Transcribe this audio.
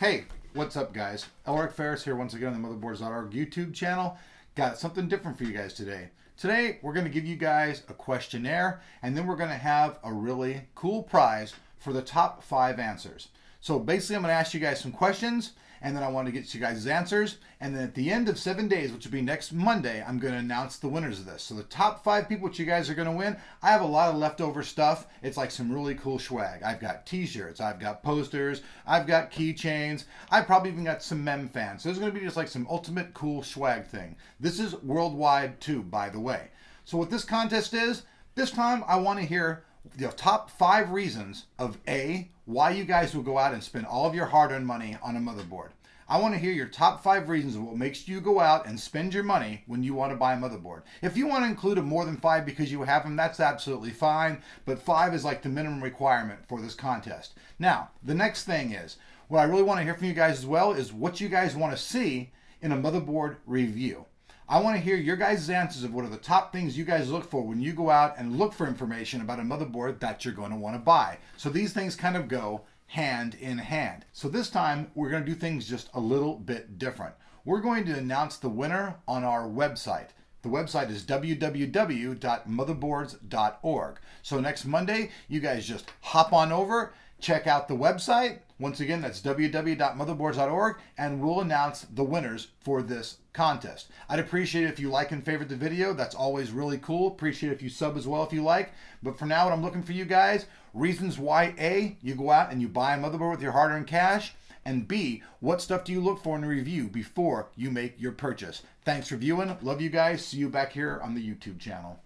Hey, what's up, guys? Elric Ferris here once again on the Motherboards.org YouTube channel. Got something different for you guys today. Today, we're going to give you guys a questionnaire, and then we're going to have a really cool prize for the top five answers. So basically, I'm going to ask you guys some questions, and then I want to get you guys' answers. And then at the end of seven days, which will be next Monday, I'm going to announce the winners of this. So the top five people which you guys are going to win, I have a lot of leftover stuff. It's like some really cool swag. I've got t-shirts, I've got posters, I've got keychains, I've probably even got some mem fans. So there's going to be just like some ultimate cool swag thing. This is worldwide too, by the way. So what this contest is, this time I want to hear the top five reasons of A, why you guys will go out and spend all of your hard earned money on a motherboard. I want to hear your top five reasons of what makes you go out and spend your money when you want to buy a motherboard. If you want to include a more than five because you have them, that's absolutely fine, but five is like the minimum requirement for this contest. Now, the next thing is, what I really want to hear from you guys as well is what you guys want to see in a motherboard review. I want to hear your guys' answers of what are the top things you guys look for when you go out and look for information about a motherboard that you're going to want to buy. So these things kind of go hand in hand. So this time we're going to do things just a little bit different. We're going to announce the winner on our website. The website is www.motherboards.org. So next Monday, you guys just hop on over, check out the website. Once again, that's www.motherboards.org, and we'll announce the winners for this contest. I'd appreciate it if you like and favorite the video. That's always really cool. Appreciate if you sub as well if you like. But for now, what I'm looking for you guys, reasons why A, you go out and you buy a motherboard with your hard-earned cash, and B, what stuff do you look for in a review before you make your purchase? Thanks for viewing. Love you guys. See you back here on the YouTube channel.